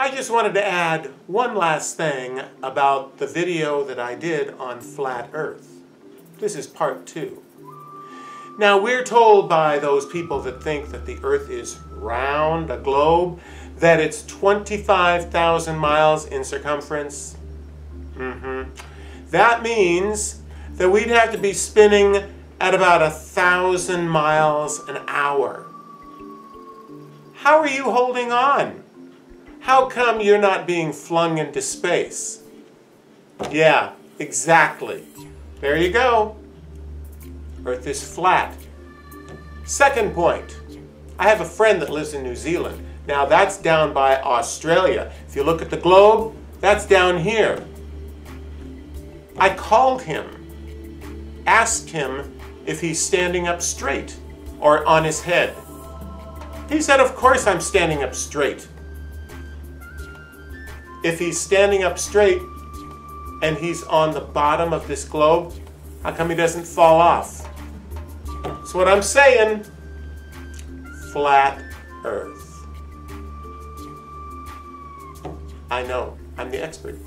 I just wanted to add one last thing about the video that I did on flat earth. This is part two. Now we're told by those people that think that the earth is round, a globe, that it's 25,000 miles in circumference. Mm-hmm. That means that we'd have to be spinning at about a thousand miles an hour. How are you holding on? How come you're not being flung into space? Yeah, exactly. There you go. Earth is flat. Second point. I have a friend that lives in New Zealand. Now that's down by Australia. If you look at the globe, that's down here. I called him, asked him if he's standing up straight or on his head. He said, Of course I'm standing up straight. If he's standing up straight and he's on the bottom of this globe, how come he doesn't fall off? So, what I'm saying, flat earth. I know, I'm the expert.